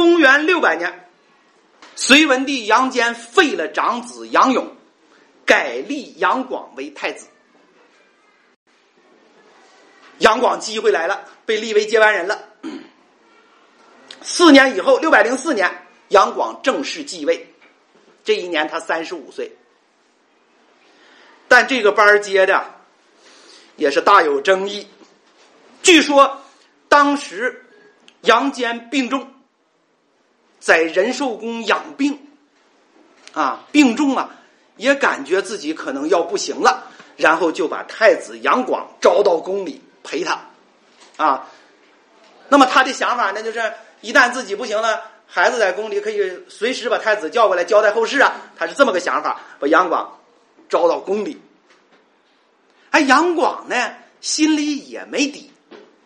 公元六百年，隋文帝杨坚废了长子杨勇，改立杨广为太子。杨广机会来了，被立为接班人了。四年以后，六百零四年，杨广正式继位。这一年他三十五岁，但这个班接的也是大有争议。据说当时杨坚病重，在仁寿宫养病，啊，病重啊，也感觉自己可能要不行了，然后就把太子杨广招到宫里。陪他，啊，那么他的想法呢，就是一旦自己不行了，孩子在宫里可以随时把太子叫过来交代后事啊。他是这么个想法，把杨广招到宫里。哎，杨广呢心里也没底，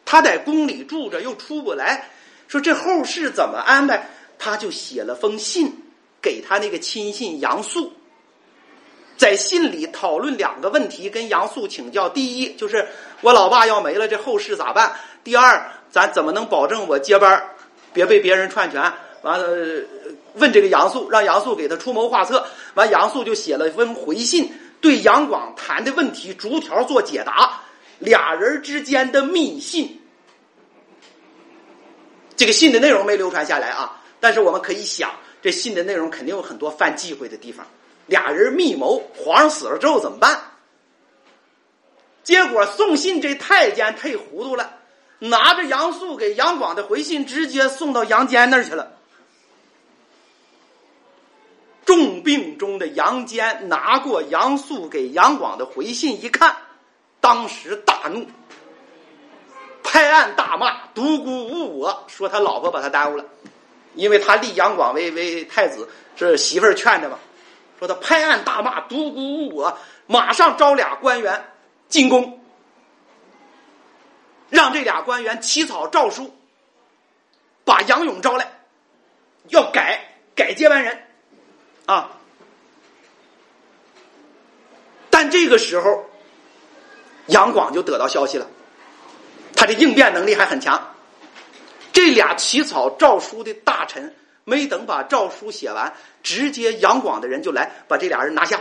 他在宫里住着又出不来，说这后事怎么安排？他就写了封信给他那个亲信杨素。在信里讨论两个问题，跟杨素请教：第一，就是我老爸要没了，这后事咋办？第二，咱怎么能保证我接班别被别人篡权？完了，问这个杨素，让杨素给他出谋划策。完，杨素就写了封回信，对杨广谈的问题逐条做解答。俩人之间的密信，这个信的内容没流传下来啊，但是我们可以想，这信的内容肯定有很多犯忌讳的地方。俩人密谋，皇上死了之后怎么办？结果送信这太监忒糊涂了，拿着杨素给杨广的回信，直接送到杨坚那儿去了。重病中的杨坚拿过杨素给杨广的回信一看，当时大怒，拍案大骂：“独孤误我！”说他老婆把他耽误了，因为他立杨广为为太子，是媳妇儿劝的嘛。说他拍案大骂，独孤误我，马上招俩官员进宫，让这俩官员起草诏书，把杨勇招来，要改改接班人，啊！但这个时候，杨广就得到消息了，他的应变能力还很强。这俩起草诏书的大臣。没等把诏书写完，直接杨广的人就来把这俩人拿下，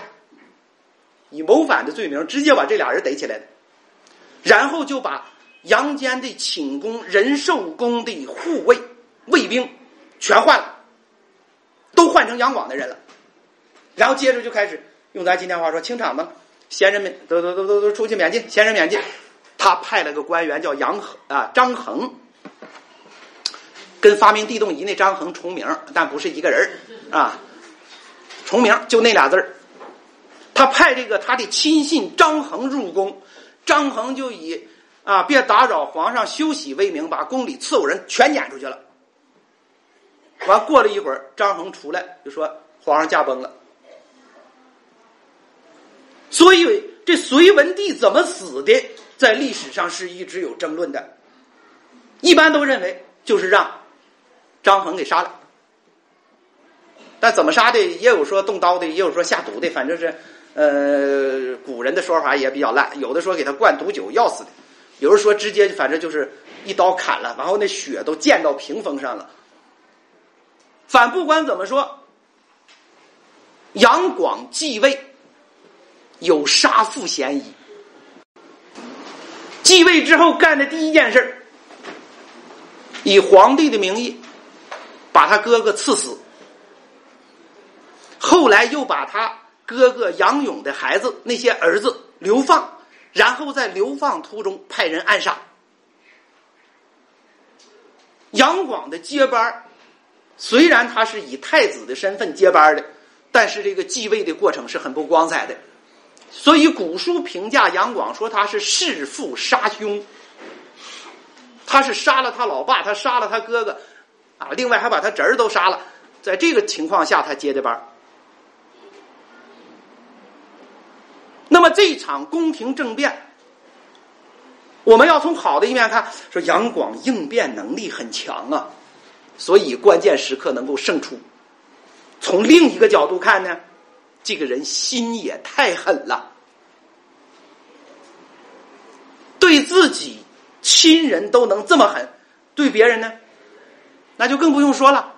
以谋反的罪名直接把这俩人逮起来，然后就把杨坚的寝宫仁寿宫的护卫卫兵全换了，都换成杨广的人了，然后接着就开始用咱今天话说清场吧，闲人们都都都都都出去免进，闲人免进，他派了个官员叫杨恒啊张衡。跟发明地动仪那张衡重名，但不是一个人啊。重名就那俩字儿。他派这个他的亲信张衡入宫，张衡就以啊别打扰皇上休息为名，把宫里伺候人全撵出去了。完过了一会儿，张衡出来就说皇上驾崩了。所以这隋文帝怎么死的，在历史上是一直有争论的。一般都认为就是让。张衡给杀了，但怎么杀的也有说动刀的，也有说下毒的，反正是，呃，古人的说法也比较烂。有的说给他灌毒酒药死的，有人说直接反正就是一刀砍了，然后那血都溅到屏风上了。反不管怎么说，杨广继位有杀父嫌疑。继位之后干的第一件事以皇帝的名义。把他哥哥赐死，后来又把他哥哥杨勇的孩子那些儿子流放，然后在流放途中派人暗杀。杨广的接班虽然他是以太子的身份接班的，但是这个继位的过程是很不光彩的，所以古书评价杨广说他是弑父杀兄，他是杀了他老爸，他杀了他哥哥。啊！另外还把他侄儿都杀了，在这个情况下，他接的班那么这场宫廷政变，我们要从好的一面看，说杨广应变能力很强啊，所以关键时刻能够胜出。从另一个角度看呢，这个人心也太狠了，对自己亲人都能这么狠，对别人呢？那就更不用说了，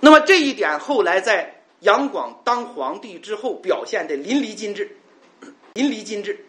那么这一点后来在杨广当皇帝之后表现的淋漓尽致，淋漓尽致。